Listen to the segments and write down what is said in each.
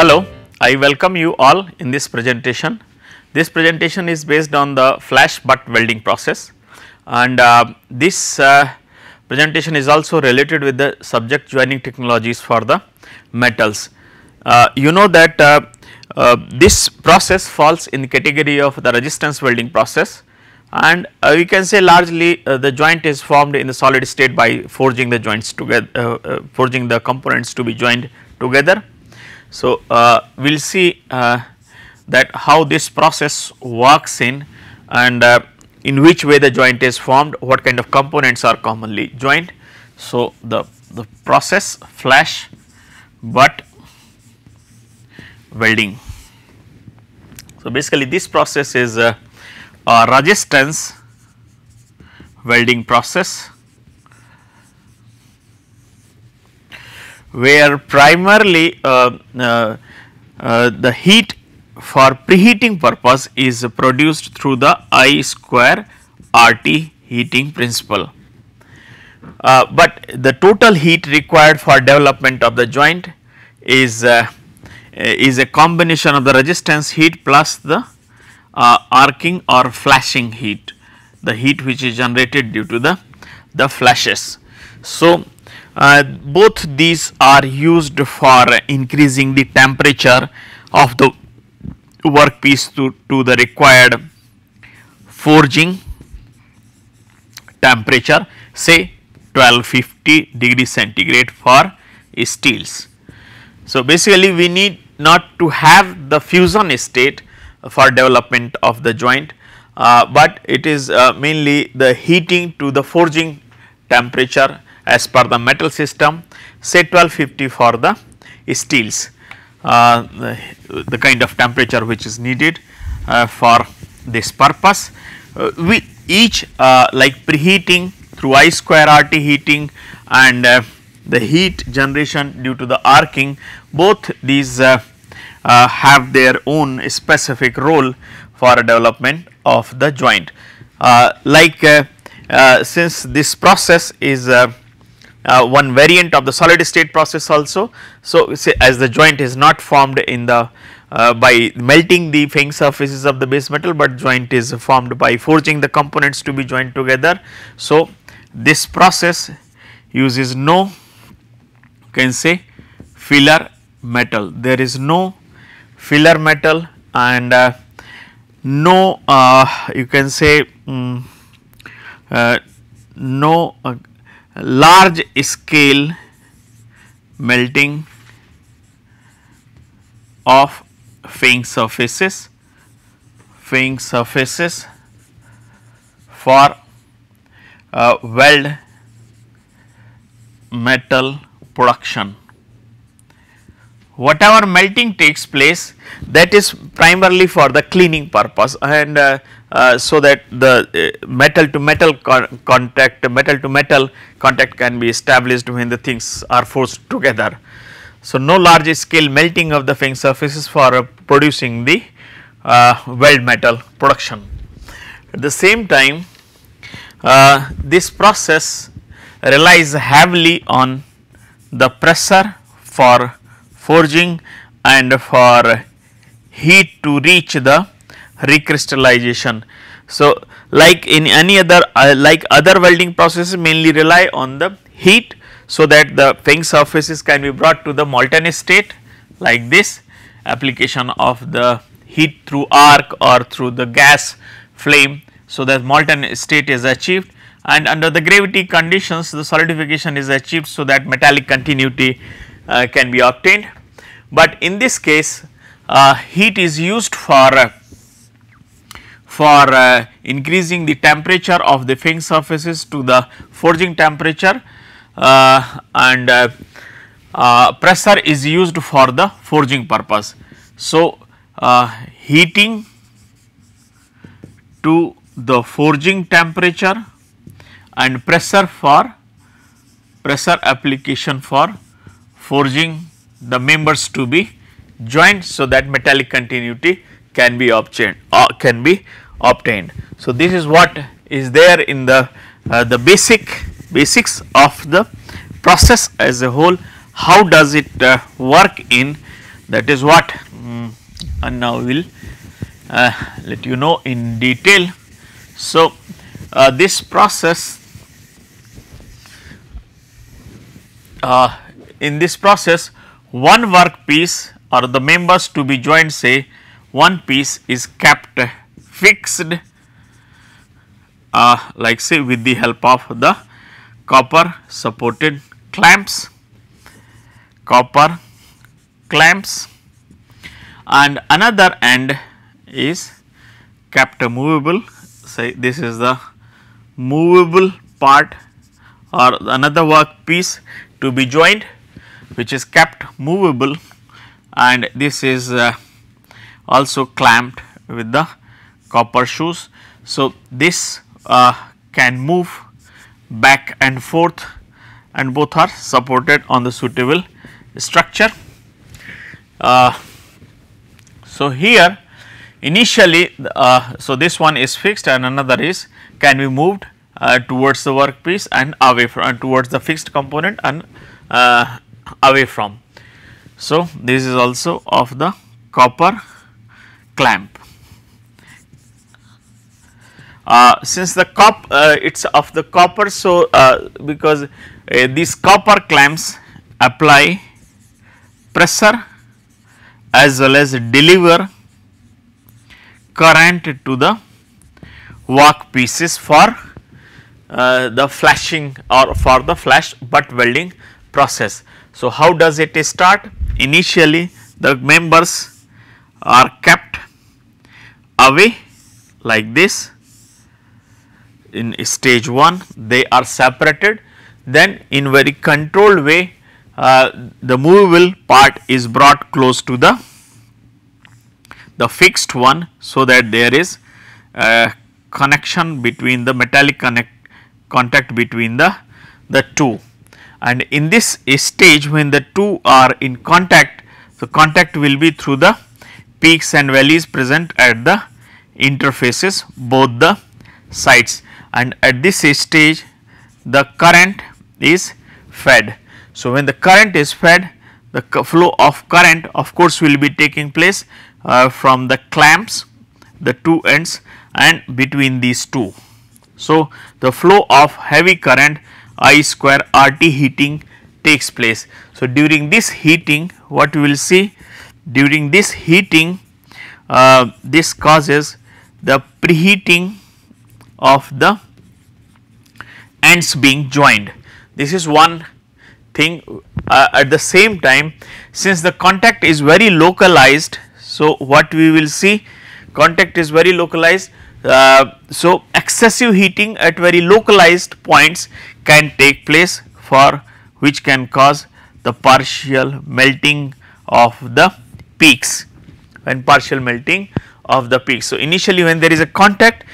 Hello, I welcome you all in this presentation. This presentation is based on the flash butt welding process and uh, this uh, presentation is also related with the subject joining technologies for the metals. Uh, you know that uh, uh, this process falls in the category of the resistance welding process and uh, we can say largely uh, the joint is formed in the solid state by forging the joints together uh, uh, forging the components to be joined together. So, uh, we will see uh, that how this process works in and uh, in which way the joint is formed what kind of components are commonly joined. So, the, the process flash butt welding. So, basically this process is a, a resistance welding process where primarily uh, uh, uh, the heat for preheating purpose is produced through the I square RT heating principle. Uh, but the total heat required for development of the joint is uh, is a combination of the resistance heat plus the uh, arcing or flashing heat the heat which is generated due to the the flashes. So, uh, both these are used for increasing the temperature of the workpiece to, to the required forging temperature say 1250 degree centigrade for steels. So, basically we need not to have the fusion state for development of the joint, uh, but it is uh, mainly the heating to the forging temperature as per the metal system say 1250 for the steels uh, the, the, kind of temperature which is needed uh, for this purpose. Uh, we each uh, like preheating through I square RT heating and uh, the heat generation due to the arcing both these uh, have their own specific role for development of the joint. like since this process is uh, one variant of the solid state process also. So, as the joint is not formed in the uh, by melting the faying surfaces of the base metal, but joint is formed by forging the components to be joined together. So, this process uses no can say filler metal there is no filler metal and uh, no uh, you can say um, no uh, large scale melting of faying surfaces, faying surfaces for uh, weld metal production. Whatever melting takes place that is primarily for the cleaning purpose and uh, uh, so that the uh, metal to metal con contact metal to metal contact can be established when the things are forced together. So, no large scale melting of the faying surfaces for uh, producing the uh, weld metal production. At the same time uh, this process relies heavily on the pressure for forging and for heat to reach the recrystallization. So, like in any other uh, like other welding processes mainly rely on the heat so that the faying surfaces can be brought to the molten state like this application of the heat through arc or through the gas flame so that molten state is achieved and under the gravity conditions the solidification is achieved so that metallic continuity uh, can be obtained. But in this case uh, heat is used for uh, for uh, increasing the temperature of the faying surfaces to the forging temperature uh, and uh, uh pressure is used for the forging purpose. So, uh, heating to the forging temperature and pressure for pressure application for forging the members to be joined so that metallic continuity can be obtained uh, can be obtained. So, this is what is there in the uh, the basic basics of the process as a whole how does it uh, work in that is what mm, and now we will uh, let you know in detail. So, uh, this process uh, in this process one work piece or the members to be joined say one piece is kept fixed uh, like say with the help of the copper supported clamps, copper clamps. And another end is kept movable. Say this is the movable part or another work piece to be joined which is kept movable. And this is uh, also clamped with the copper shoes. So, this uh, can move back and forth and both are supported on the suitable structure. Uh, so, here initially uh, so this one is fixed and another is can be moved uh, towards the workpiece and away from uh, towards the fixed component and uh, away from. So, this is also of the copper clamp. Uh, since the cop uh, it is of the copper so uh, because uh, these copper clamps apply pressure as well as deliver current to the work pieces for uh, the flashing or for the flash butt welding process. So, how does it start? Initially the members are kept away like this in stage 1 they are separated. Then in very controlled way uh, the movable part is brought close to the the fixed one so that there is a connection between the metallic connect contact between the the two. And in this stage when the two are in contact the contact will be through the peaks and valleys present at the interfaces both the sides and at this stage the current is fed. So, when the current is fed the flow of current of course will be taking place uh, from the clamps the two ends and between these two. So, the flow of heavy current I square RT heating takes place. So, during this heating what we will see during this heating uh, this causes the preheating of the ends being joined. This is one thing uh, at the same time since the contact is very localized. So, what we will see contact is very localized. Uh, so, excessive heating at very localized points can take place for which can cause the partial melting of the peaks and partial melting of the peaks. So, initially when there is a contact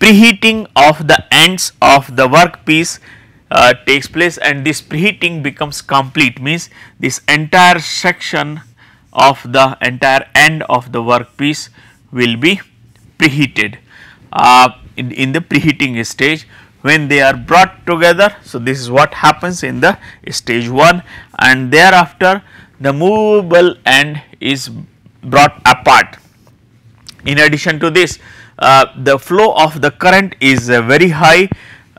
preheating of the ends of the workpiece uh, takes place and this preheating becomes complete means this entire section of the entire end of the workpiece will be preheated uh, in, in the preheating stage when they are brought together. So, this is what happens in the stage 1 and thereafter the movable end is brought apart. In addition to this the flow of the current is uh, very high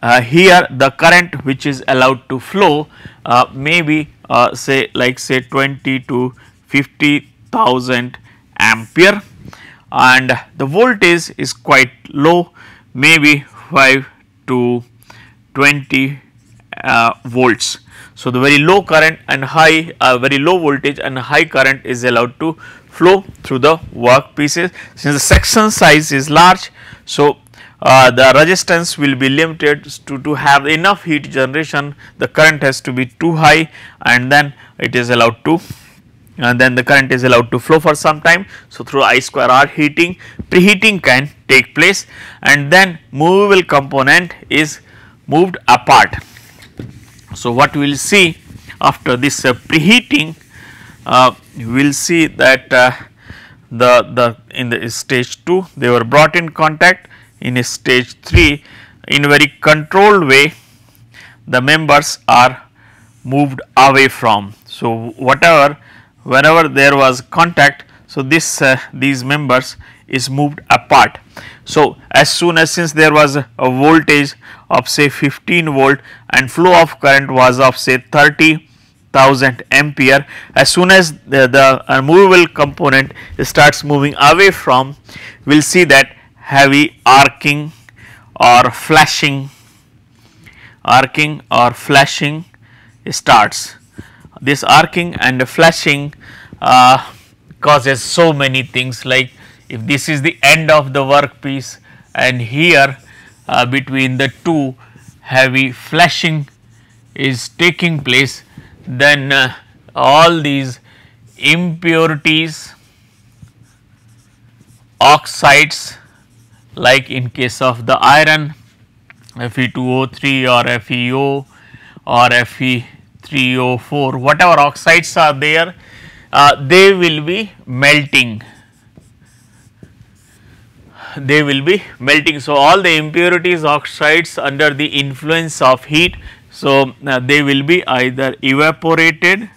uh, here the current which is allowed to flow uh, may be uh, say like say 20 to 50,000 ampere and the voltage is quite low maybe 5 to 20 volts. So, the very low current and high very low voltage and high current is allowed to flow through the work pieces since the section size is large. So, uh, the resistance will be limited to, to have enough heat generation the current has to be too high and then it is allowed to and then the current is allowed to flow for some time. So, through I square R heating preheating can take place and then movable component is moved apart. So, what we will see after this uh, preheating uh, we will see that uh, the, the in the stage 2 they were brought in contact in stage 3 in very controlled way the members are moved away from. So, whatever whenever there was contact so this uh, these members is moved apart. So, as soon as since there was a voltage of say 15 volt and flow of current was of say 30,000 ampere as soon as the, the uh, movable component starts moving away from we will see that heavy arcing or flashing arcing or flashing starts. This arcing and flashing uh, causes so many things like if this is the end of the workpiece and here uh, between the two heavy flashing is taking place then uh, all these impurities oxides like in case of the iron Fe2O3 or FeO or Fe3O4 whatever oxides are there uh, they will be melting they will be melting. So, all the impurities oxides under the influence of heat. So, uh, they will be either evaporated,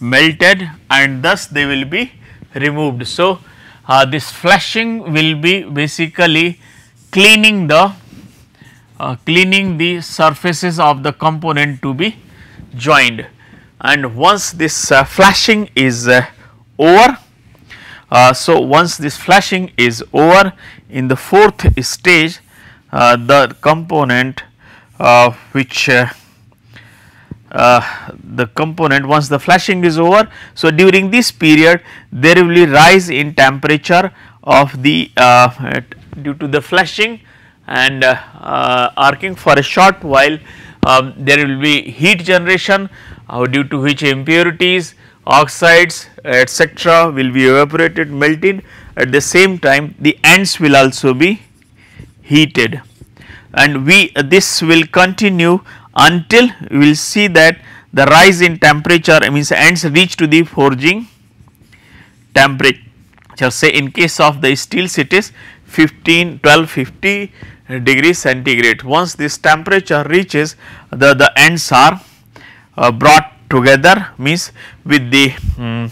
melted and thus they will be removed. So, uh, this flashing will be basically cleaning the uh, cleaning the surfaces of the component to be joined and once this uh, flashing is uh, over uh, so, once this flashing is over in the fourth stage uh, the component which uh, uh, the component once the flashing is over. So, during this period there will be rise in temperature of the due to the flashing and arcing for a short while um, there will be heat generation due to which impurities oxides etc., will be evaporated melted at the same time the ends will also be heated and we uh, this will continue until we will see that the rise in temperature means ends reach to the forging temperature say in case of the steels it is 15 12 50 degrees centigrade once this temperature reaches the the ends are uh, brought together means with the um,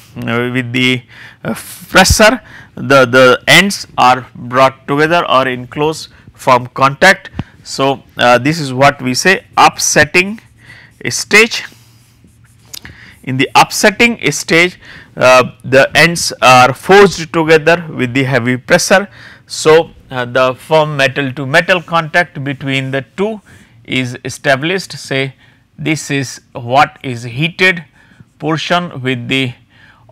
with the uh, pressure the the ends are brought together or in close form contact. So, uh, this is what we say upsetting stage. In the upsetting stage uh, the ends are forced together with the heavy pressure. So, uh, the firm metal to metal contact between the two is established say this is what is heated portion with the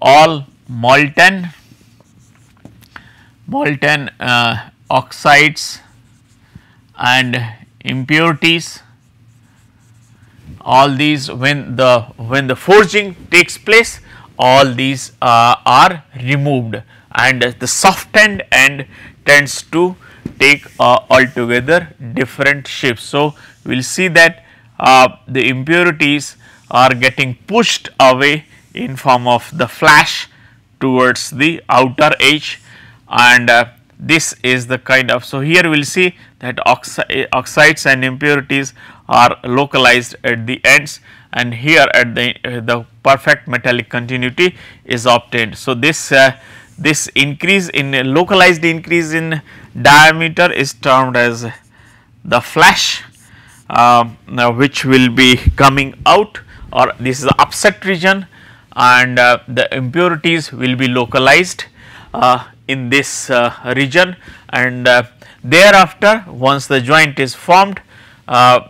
all molten molten uh, oxides and impurities. All these when the when the forging takes place all these uh, are removed. And the softened end tends to take uh, altogether different shape. So, we will see that uh, the impurities are getting pushed away in form of the flash towards the outer edge. And uh, this is the kind of. So, here we will see that oxi oxides and impurities are localized at the ends and here at the, uh, the perfect metallic continuity is obtained. So, this uh, this increase in localized increase in diameter is termed as the flash uh, which will be coming out or this is the upset region and uh, the impurities will be localized uh, in this uh, region and uh, thereafter once the joint is formed uh,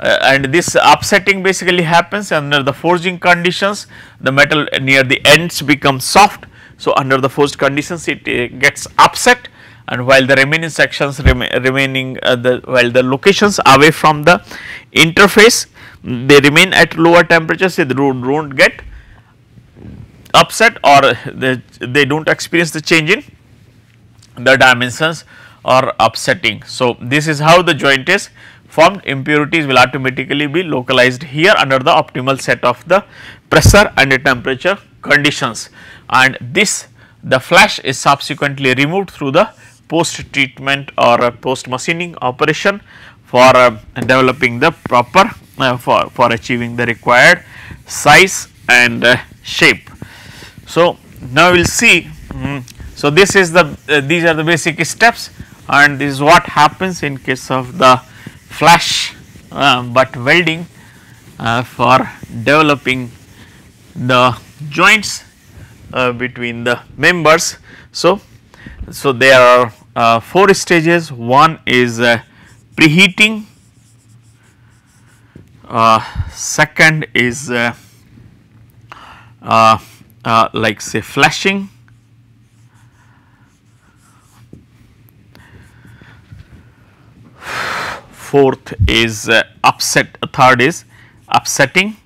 and this upsetting basically happens under the forging conditions the metal near the ends becomes soft. So, under the forged conditions it gets upset and while the remaining sections rem remaining uh, the while the locations away from the interface they remain at lower temperatures they do not get upset or they, they do not experience the change in the dimensions or upsetting. So, this is how the joint is formed impurities will automatically be localized here under the optimal set of the pressure and the temperature conditions and this the flash is subsequently removed through the post treatment or post machining operation for uh, developing the proper uh, for, for achieving the required size and uh, shape. So, now we will see, um, so this is the uh, these are the basic steps and this is what happens in case of the flash uh, butt welding uh, for developing the joints uh, between the members. So, so there are uh, four stages. One is uh, preheating, second is like say flashing, fourth is upset, third is upsetting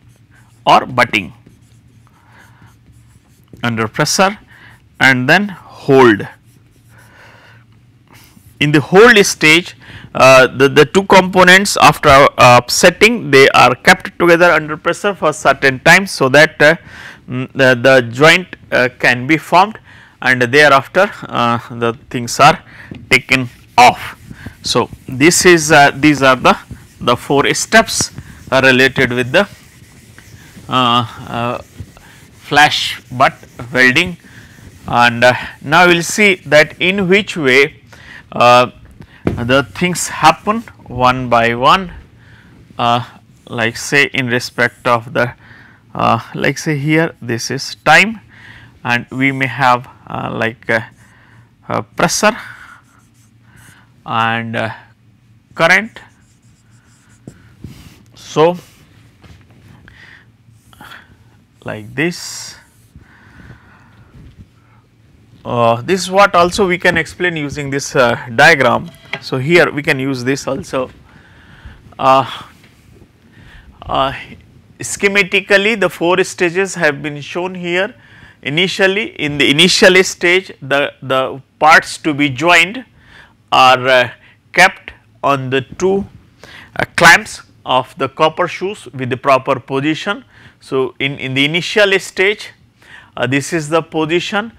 or butting under pressure and then hold. In the hold stage uh, the, the two components after uh, setting they are kept together under pressure for certain time so that uh, mm, the, the joint uh, can be formed and thereafter uh, the things are taken off. So, this is uh, these are the, the four steps related with the flash butt welding. And now we will see that in which way the things happen one by one. Uh, like say in respect of the uh, like say here this is time. And we may have uh, like pressure and uh, current. So, like this uh, this is what also we can explain using this uh, diagram so, here we can use this also. Uh, uh, schematically the four stages have been shown here. Initially in the initial stage the, the parts to be joined are uh, kept on the two uh, clamps of the copper shoes with the proper position. So, in, in the initial stage uh, this is the position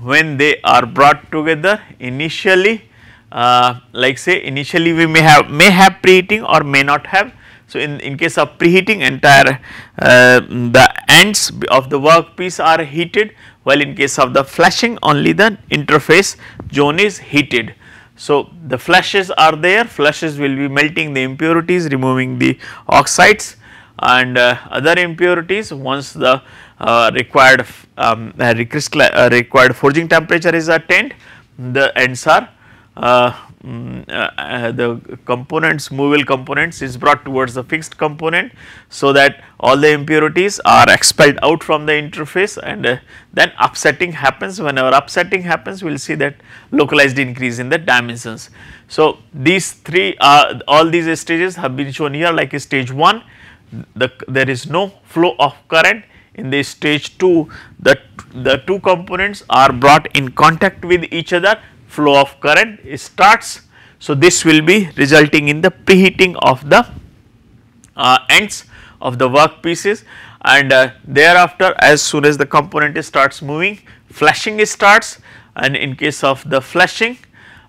when they are brought together initially uh, like say initially we may have may have preheating or may not have. So, in, in case of preheating entire uh, the ends of the workpiece are heated while in case of the flashing only the interface zone is heated. So, the flashes are there. Flashes will be melting the impurities removing the oxides and uh, other impurities. Once the uh, required um, uh, required forging temperature is attained the ends are mm, uh, the components movable components is brought towards the fixed component so that all the impurities are expelled out from the interface and uh, then upsetting happens. Whenever upsetting happens we will see that localized increase in the dimensions. So, these three uh, all these stages have been shown here like stage 1 the, there is no flow of current. In the stage 2 the, the two components are brought in contact with each other flow of current starts. So, this will be resulting in the preheating of the uh, ends of the work pieces and uh, thereafter as soon as the component starts moving flashing starts and in case of the flashing.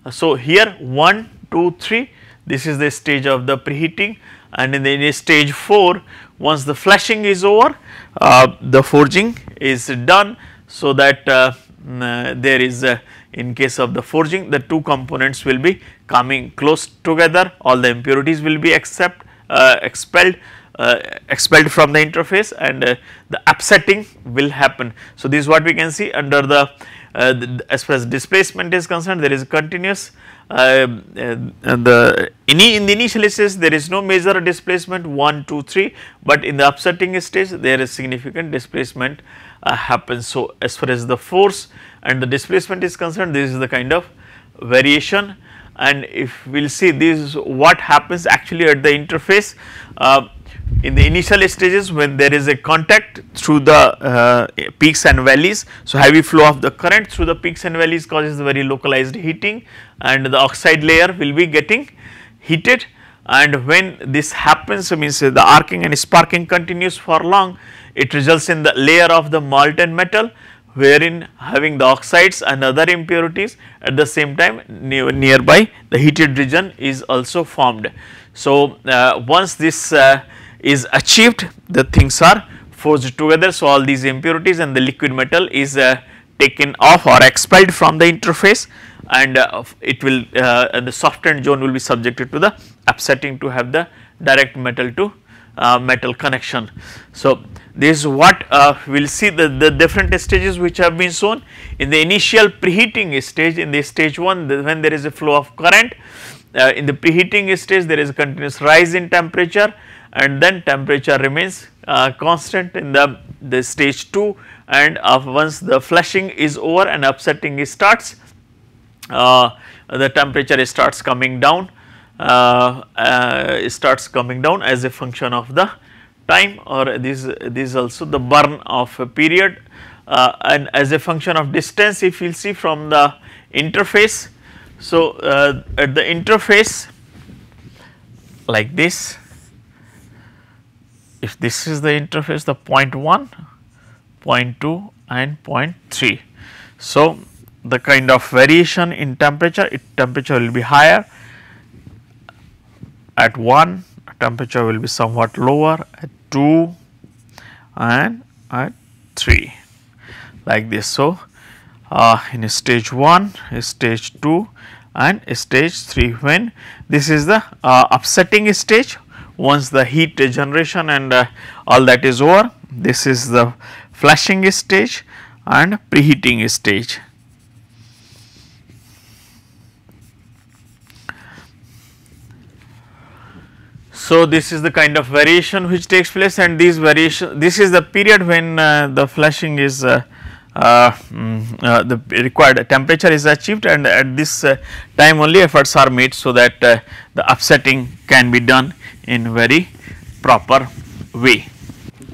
Uh, so, here 1, 2, 3 this is the stage of the preheating and in the stage 4 once the flashing is over uh, the forging is done so that uh, mm, there is in case of the forging the two components will be coming close together all the impurities will be accept, uh, expelled uh, expelled from the interface and uh, the upsetting will happen. So, this is what we can see under the, uh, the as far as displacement is concerned there is continuous uh, uh, the in, in the initial stage there is no major displacement 1 2 3 but in the upsetting stage there is significant displacement happens. So, as far as the force and the displacement is concerned this is the kind of variation. And if we will see this is what happens actually at the interface uh, in the initial stages when there is a contact through the uh, peaks and valleys. So, heavy flow of the current through the peaks and valleys causes very localized heating and the oxide layer will be getting heated. And when this happens means the arcing and sparking continues for long it results in the layer of the molten metal wherein having the oxides and other impurities at the same time near, nearby the heated region is also formed. So, uh, once this uh, is achieved the things are forced together. So, all these impurities and the liquid metal is uh, taken off or expelled from the interface and uh, it will uh, the softened zone will be subjected to the upsetting to have the direct metal to uh, metal connection. So, this is what uh, we will see the, the different stages which have been shown. In the initial preheating stage in the stage 1 the, when there is a flow of current uh, in the preheating stage there is a continuous rise in temperature and then temperature remains uh, constant in the, the stage 2 and once the flushing is over and upsetting starts uh, the temperature starts coming down uh, uh, starts coming down as a function of the time or this this is also the burn of a period uh, and as a function of distance if you will see from the interface. So, uh, at the interface like this if this is the interface the point 1, point 2 and point 3. So, the kind of variation in temperature, it temperature will be higher at 1 temperature will be somewhat lower at 2 and at 3 like this. So, uh, in stage 1, stage 2 and stage 3 when this is the uh, upsetting stage once the heat generation and uh, all that is over this is the flashing stage and preheating stage. So, this is the kind of variation which takes place and these variation this is the period when uh, the flushing is uh, uh, mm, uh the required temperature is achieved and at this uh, time only efforts are made so that uh, the upsetting can be done in very proper way.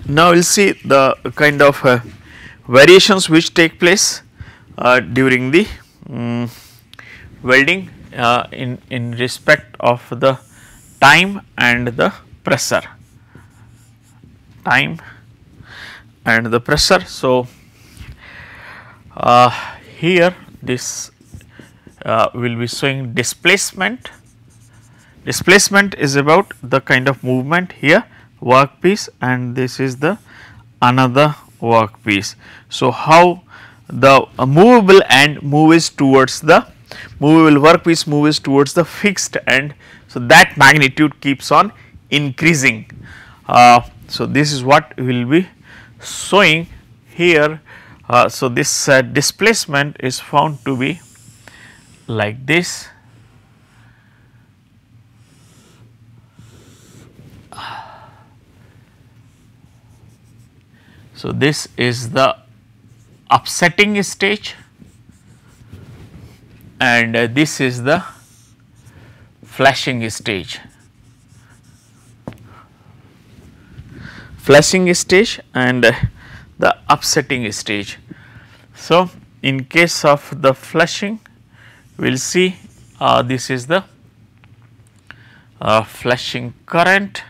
Now, we will see the kind of variations which take place during the um, welding in, in respect of the time and the pressure time and the pressure. So, uh, here this uh, will be showing displacement. Displacement is about the kind of movement here workpiece and this is the another workpiece. So, how the uh, movable end moves towards the movable workpiece moves towards the fixed end so, that magnitude keeps on increasing. Uh, so, this is what we will be showing here. Uh, so, this uh, displacement is found to be like this. So, this is the upsetting stage and uh, this is the flushing stage. Flushing stage and the upsetting stage. So, in case of the flashing, we will see uh, this is the uh, flushing current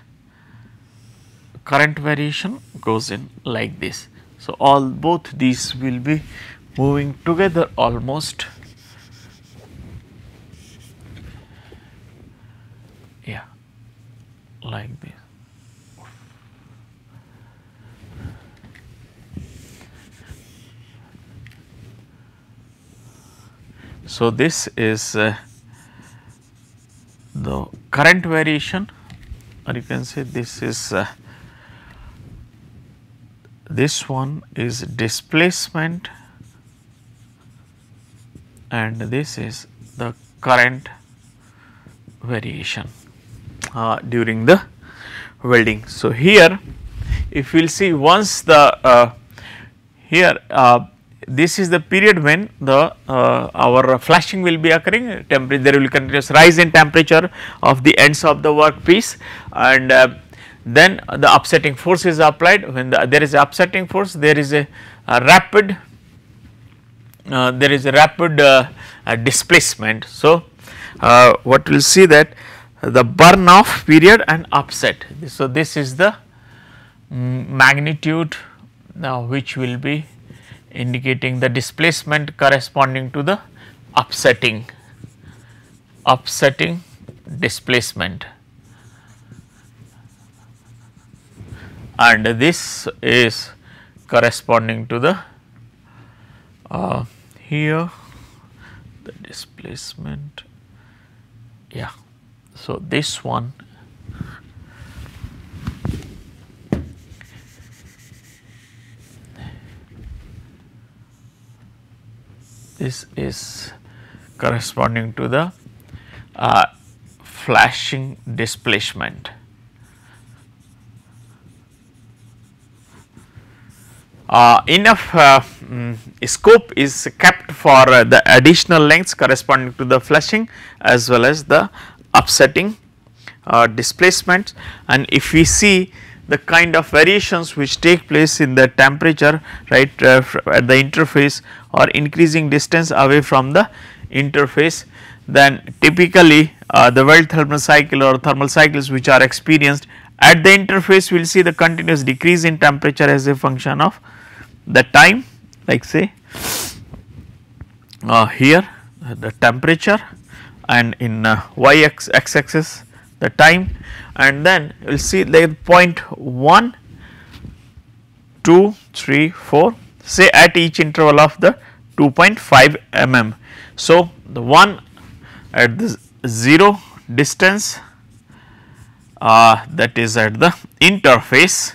current variation goes in like this. So, all both these will be moving together almost like this. So, this is uh, the current variation or you can say this is uh, this one is displacement and this is the current variation uh, during the welding. So, here if we will see once the uh, here uh, this is the period when the uh, our flashing will be occurring temperature there will continuous rise in temperature of the ends of the workpiece and uh, then the upsetting force is applied when the, there is upsetting force there is a, a rapid uh, there is a rapid displacement. So, what we will see that the burn off period and upset. So, this is the mm, magnitude now which will be indicating the displacement corresponding to the upsetting upsetting displacement and this is corresponding to the uh, here the displacement yeah. So, this one this is corresponding to the uh, flashing displacement. Uh, enough uh, um, scope is kept for uh, the additional lengths corresponding to the flushing as well as the upsetting uh, displacements and if we see the kind of variations which take place in the temperature right uh, at the interface or increasing distance away from the interface then typically uh, the Weld thermal cycle or thermal cycles which are experienced at the interface we will see the continuous decrease in temperature as a function of the time like say uh, here the temperature and in uh, y x axis the time and then you will see like point 1 2 3 4 say at each interval of the 2.5 mm. So, the one at the 0 distance uh, that is at the interface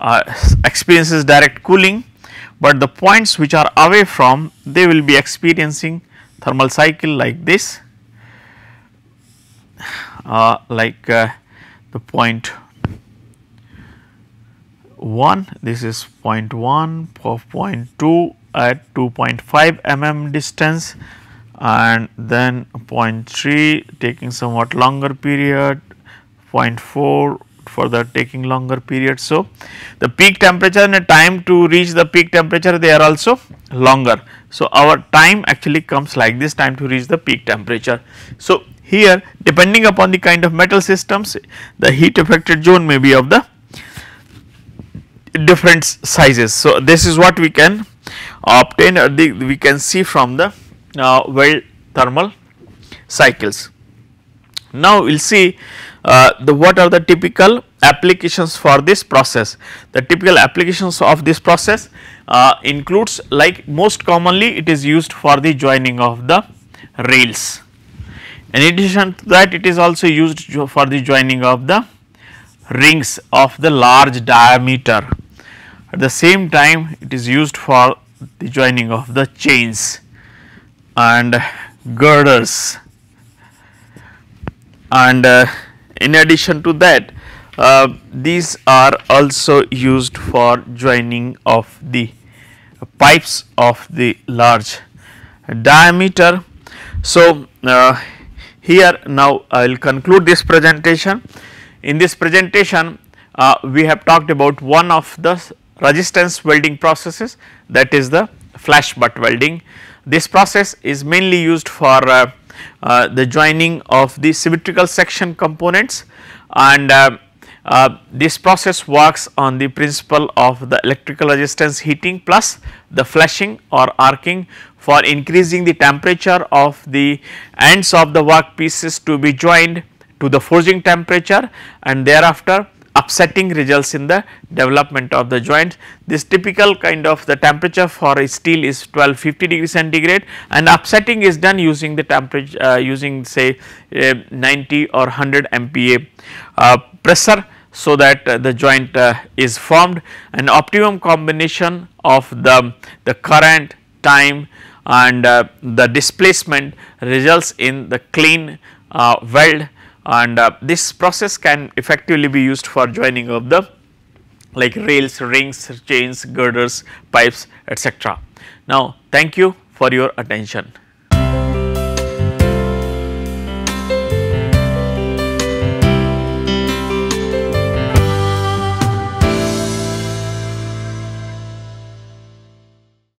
uh, experiences direct cooling, but the points which are away from they will be experiencing thermal cycle like this uh, like uh, the point 1 this is point 1 of point 2 at 2.5 mm distance and then point 3 taking somewhat longer period 0.4 further taking longer period. So, the peak temperature and the time to reach the peak temperature they are also longer. So, our time actually comes like this time to reach the peak temperature. So, here depending upon the kind of metal systems the heat affected zone may be of the different sizes. So, this is what we can obtain or the, we can see from the uh, Weld thermal cycles. Now, we will see uh, the what are the typical applications for this process. The typical applications of this process uh, includes like most commonly it is used for the joining of the rails. In addition to that it is also used for the joining of the rings of the large diameter. At the same time it is used for the joining of the chains and girders and uh, in addition to that uh, these are also used for joining of the pipes of the large diameter. So, uh, here now I will conclude this presentation. In this presentation uh, we have talked about one of the resistance welding processes that is the flash butt welding. This process is mainly used for uh, uh, the joining of the symmetrical section components and uh, this process works on the principle of the electrical resistance heating plus the flashing or arcing for increasing the temperature of the ends of the work pieces to be joined to the forging temperature and thereafter upsetting results in the development of the joint. This typical kind of the temperature for steel is 1250 degree centigrade and upsetting is done using the temperature uh, using say uh, 90 or 100 MPa uh, pressure so that uh, the joint uh, is formed an optimum combination of the, the current time and uh, the displacement results in the clean weld and uh, this process can effectively be used for joining of the like rails, rings, chains, girders, pipes etc. Now thank you for your attention.